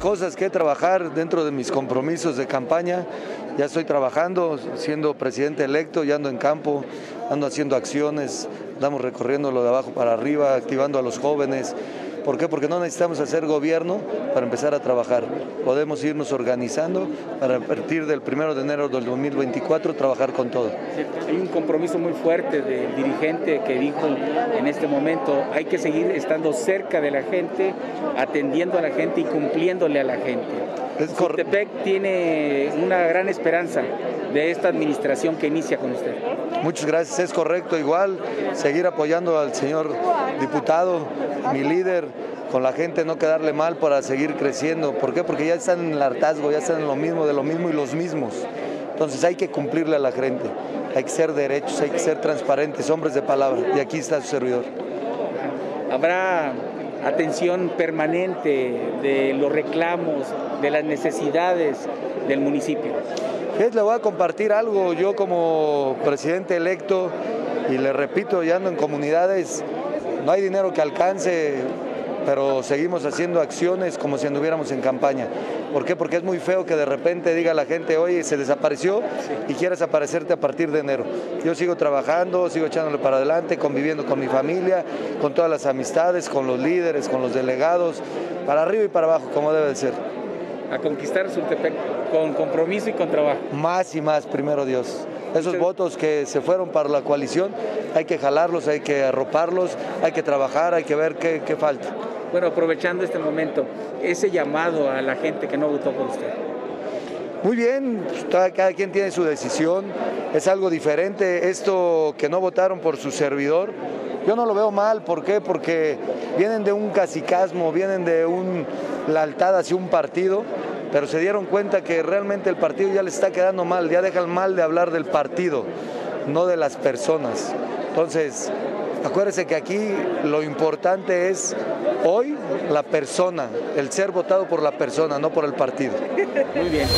cosas que trabajar dentro de mis compromisos de campaña. Ya estoy trabajando, siendo presidente electo, ya ando en campo, ando haciendo acciones, estamos recorriendo lo de abajo para arriba, activando a los jóvenes. ¿Por qué? Porque no necesitamos hacer gobierno para empezar a trabajar. Podemos irnos organizando para a partir del 1 de enero del 2024 trabajar con todo. Hay un compromiso muy fuerte del dirigente que dijo en este momento, hay que seguir estando cerca de la gente, atendiendo a la gente y cumpliéndole a la gente. Tepec tiene una gran esperanza de esta administración que inicia con usted. Muchas gracias, es correcto. Igual seguir apoyando al señor diputado, mi líder, con la gente, no quedarle mal para seguir creciendo. ¿Por qué? Porque ya están en el hartazgo, ya están en lo mismo, de lo mismo y los mismos. Entonces hay que cumplirle a la gente, hay que ser derechos, hay que ser transparentes, hombres de palabra. Y aquí está su servidor. Habrá atención permanente de los reclamos, de las necesidades del municipio. Le voy a compartir algo, yo como presidente electo, y le repito, ya ando en comunidades, no hay dinero que alcance, pero seguimos haciendo acciones como si anduviéramos en campaña. ¿Por qué? Porque es muy feo que de repente diga la gente, oye, se desapareció y quieres aparecerte a partir de enero. Yo sigo trabajando, sigo echándole para adelante, conviviendo con mi familia, con todas las amistades, con los líderes, con los delegados, para arriba y para abajo, como debe de ser a conquistar Sultepec con compromiso y con trabajo. Más y más, primero Dios. Esos votos que se fueron para la coalición, hay que jalarlos, hay que arroparlos, hay que trabajar, hay que ver qué, qué falta. Bueno, aprovechando este momento, ese llamado a la gente que no votó por usted. Muy bien, cada quien tiene su decisión, es algo diferente. Esto que no votaron por su servidor, yo no lo veo mal, ¿por qué? Porque vienen de un casicasmo, vienen de un lealtad hacia un partido, pero se dieron cuenta que realmente el partido ya les está quedando mal, ya dejan mal de hablar del partido, no de las personas. Entonces, acuérdense que aquí lo importante es hoy la persona, el ser votado por la persona, no por el partido. Muy bien.